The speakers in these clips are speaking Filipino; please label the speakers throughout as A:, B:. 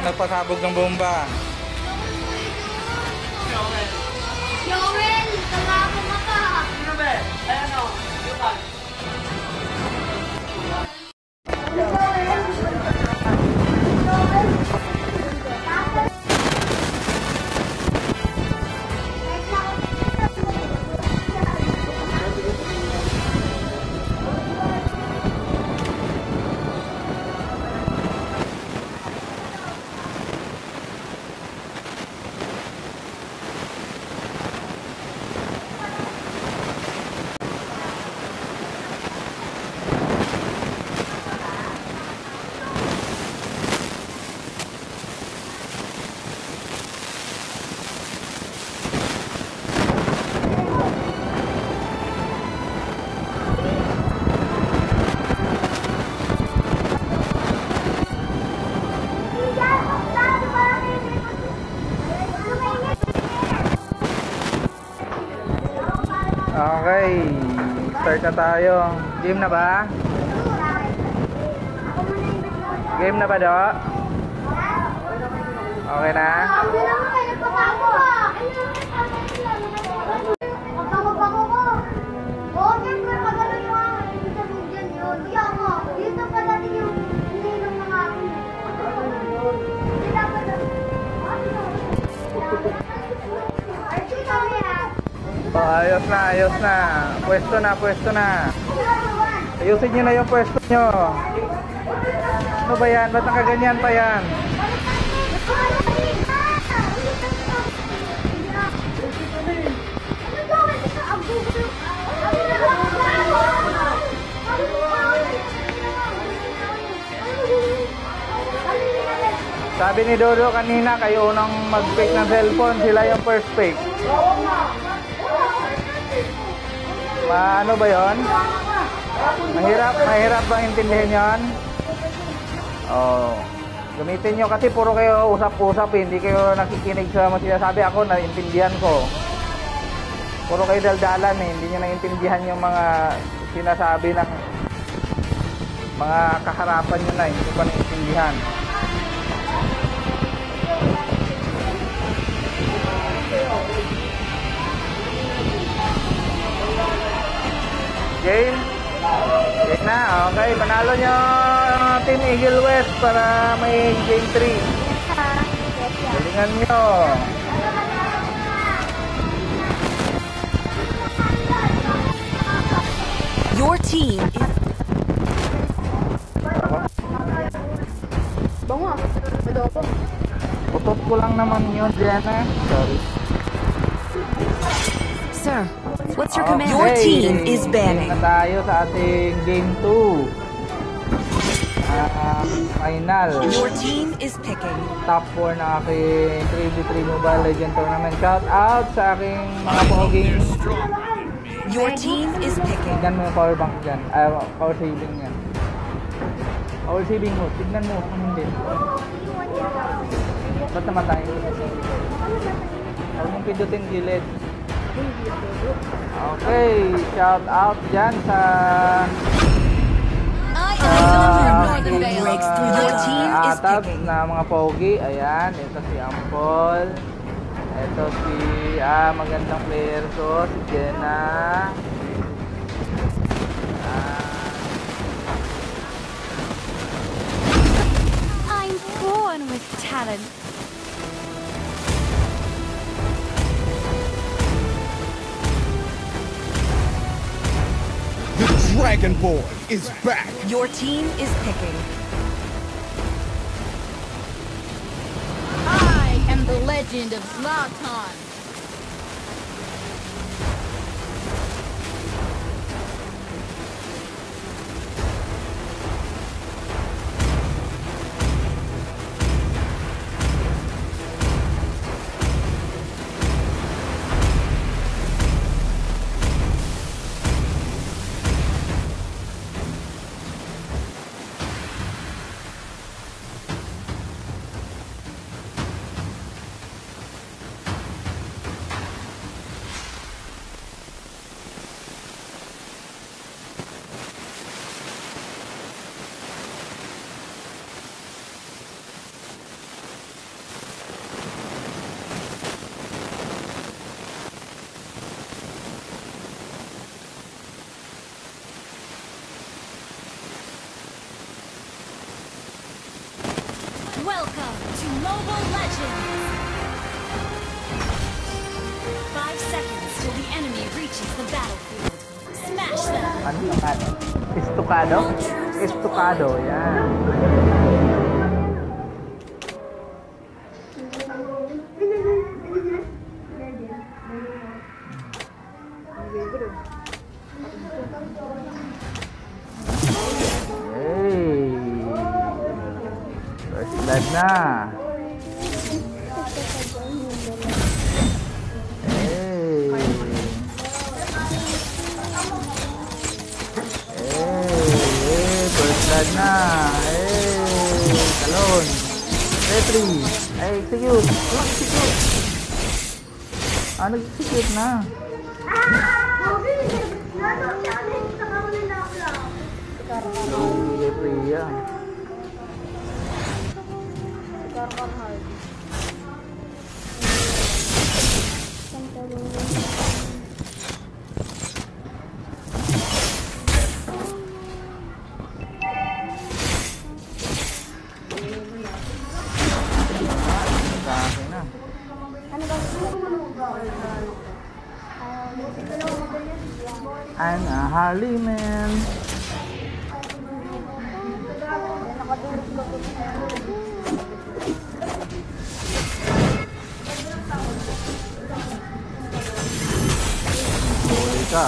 A: nagpasabog ng bomba.
B: Joel, tawagan mo pa.
C: Sino ba? Ayan o. Yukan.
A: Okay. Start na tayo. Game na ba? Game na ba, Do? Okay na? Oh, ayos na, ayos na. Pwesto na, pwesto na. Ayusin nyo na yung pwesto nyo. Ano ba yan? Ba't nakaganyan pa yan? Sabi ni Dodo kanina, kayo unang mag-pick ng cellphone, sila yung first pick. Maano ba yon? Mahirap, mahirap bang intindihin yon? Oh. Gamitin nyo kasi puro kayo usap-usap, eh. hindi kayo nakikinig sa mga sinasabi. Ako, naintindihan ko. Puro kayo daldalan eh, hindi nyo naintindihan yung mga sinasabi ng mga kaharapan nyo na, hindi ko pa naintindihan. Game? Game na, okay. Panalo nyo Team Eagle West para may game 3. Galingan nyo.
D: Your team is
B: Bango ah. Ito ako.
A: Ko lang naman yun, Diana. Sorry.
D: Sir, what's your
A: Okay.
D: command? Your team is banning.
A: na tayo sa ating game 2. Ah, final.
D: Your team is picking.
A: Top 4 na aking 3v3 Mobile Legend Tournament. Shout out sa aking mga poging.
D: Your team is picking.
A: Tignan mo yung power bank dyan. Ay, power saving niya. Power saving mo. Tignan mo kung hindi. Ba't namatay? Huwag mong pindutin gilid. Okay, shout out dyan sa Ah,
D: Northern
A: yung
D: breaks
A: mga
D: through. Your team is
A: atab
D: picking.
A: na mga pogi. Ayan, ito si Ampol. Ito si, ah, magandang player ko, si Jenna. Ah,
B: I'm born with talent.
E: Dragon Boy is back.
D: Your team is picking.
B: I am the legend of Zlatan. Mobile Legends! Five seconds till the enemy reaches the battlefield. Smash them!
A: Ano ano? Estocado? Estocado, yan. Hey! First blood na. Blood na. Eh, talon. Retry. Ay, execute. Oh, execute. Ah, nag-execute na. Bigay Priya.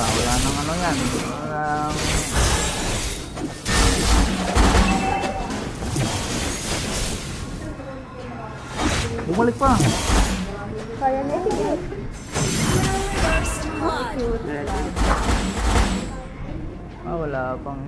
A: Wala nang ano yan. Walang... Bumalik pa.
B: First blood!
A: Ah, wala pang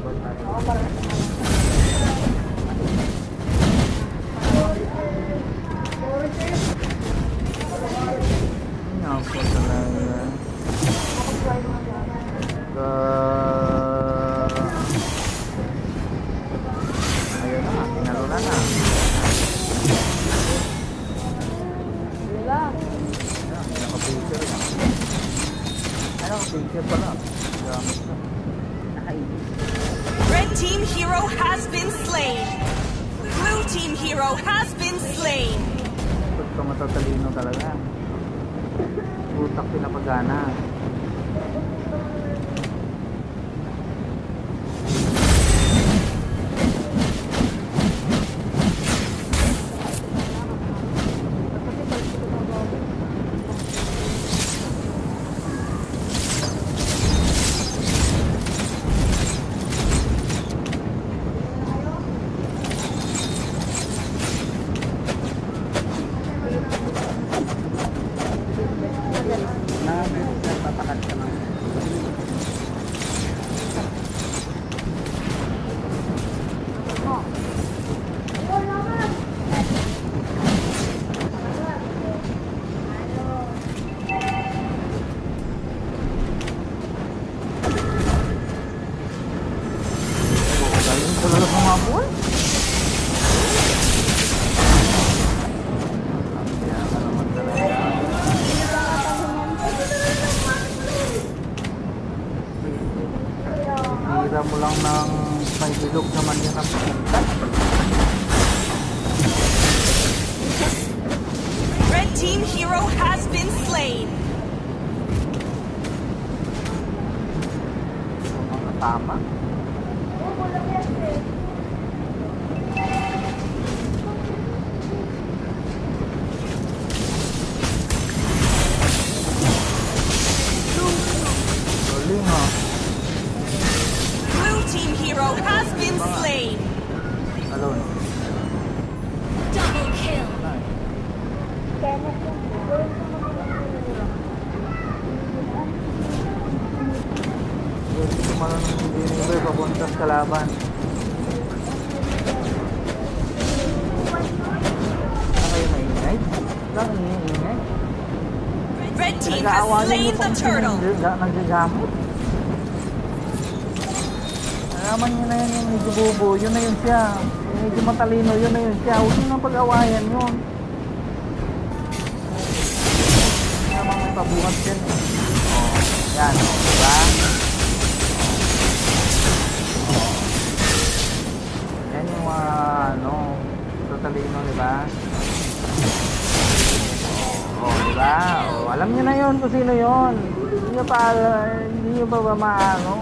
D: ごかいま
A: す。Matatalino talaga. Utak pinapagana. Mga
D: Slain
A: niyo sinunod- naggagamit. Alaman nyo na yan yung medyo bubo. Yun na yun siya. Yung medyo matalino, yun na yun siya. Huwag nyo nang pag-awayan yun. Namang may pabuhat yan. Yan, oh, diba? Yan yung mga, ano, tatalino, diba? Oh, diba? Oh, alam niyo na yun kung sino yun. Hindi niyo pa, hindi niyo pa ba maano?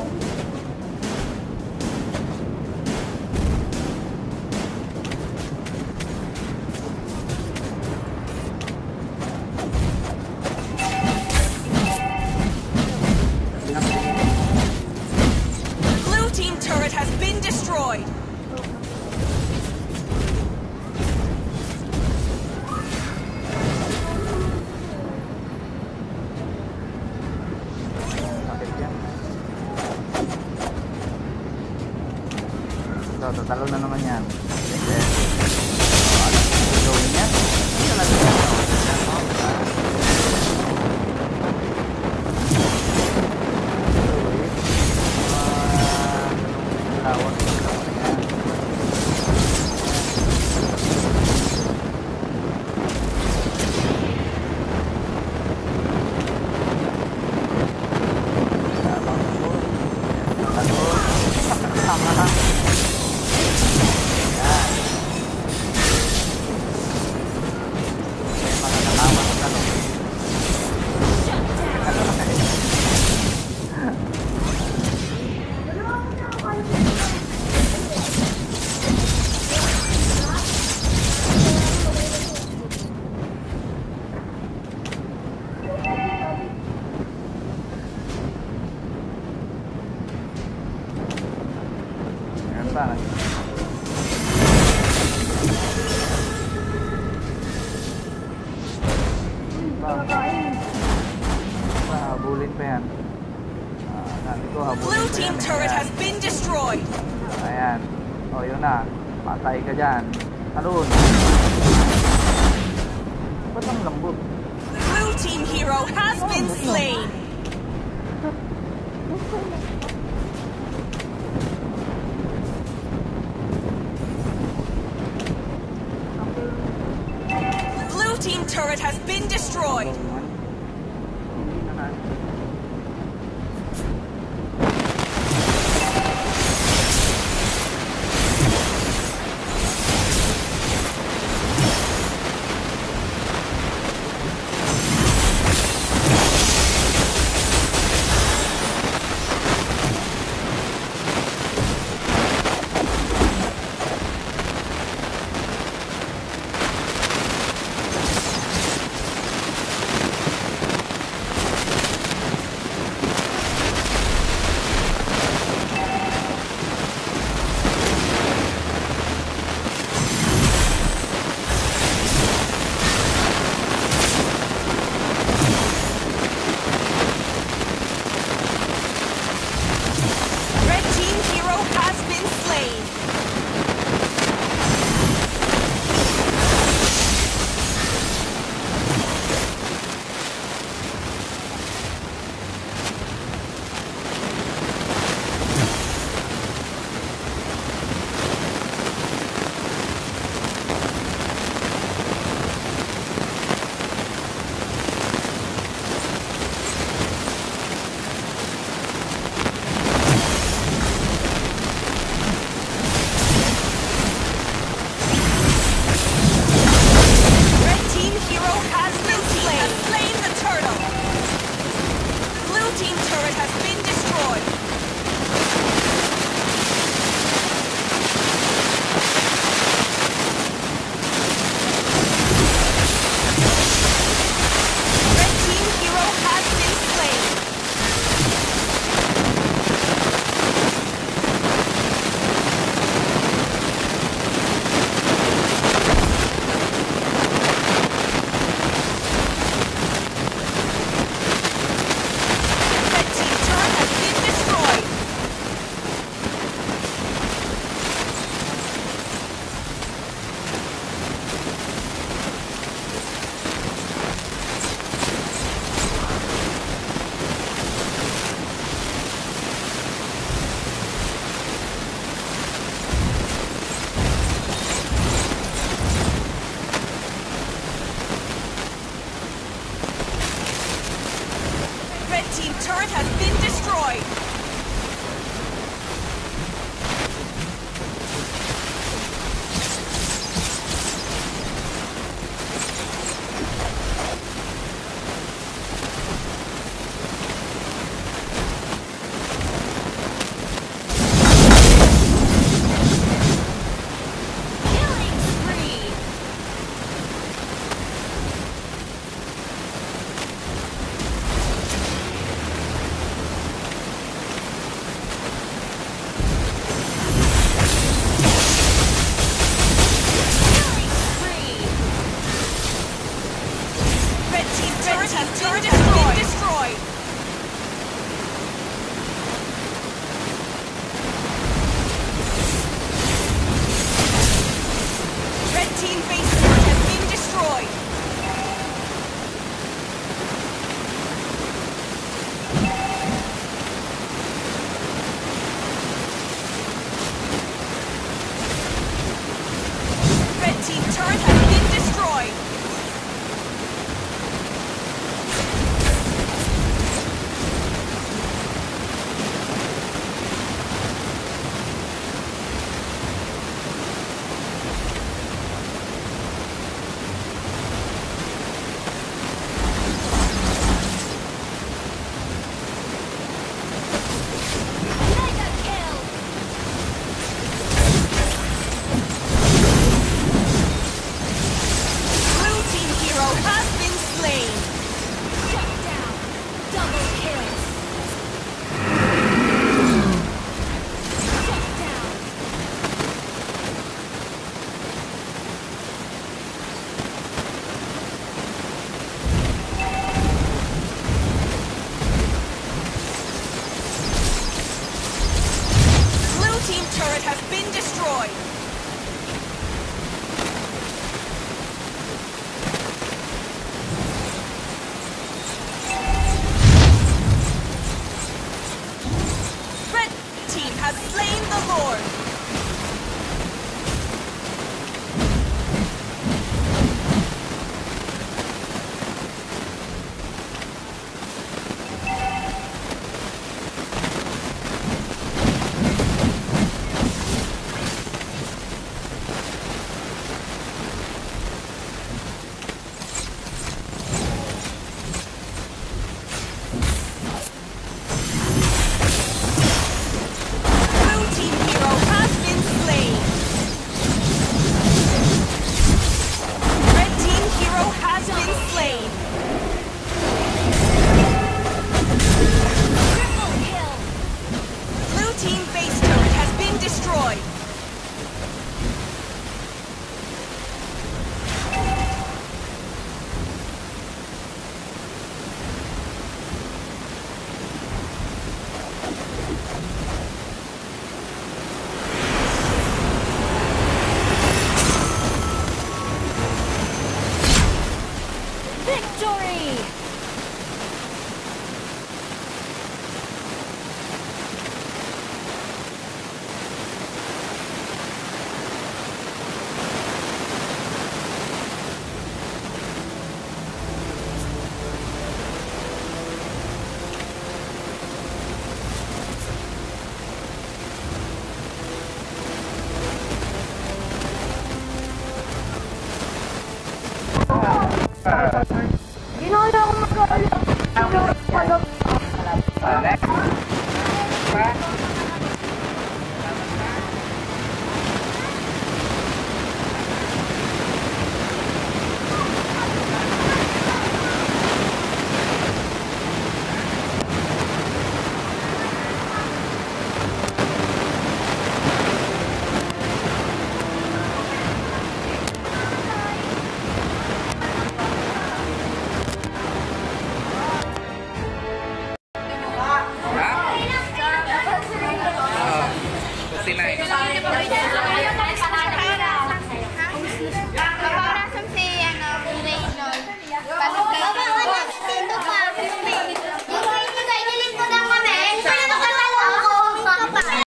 D: Slain
B: the Lord.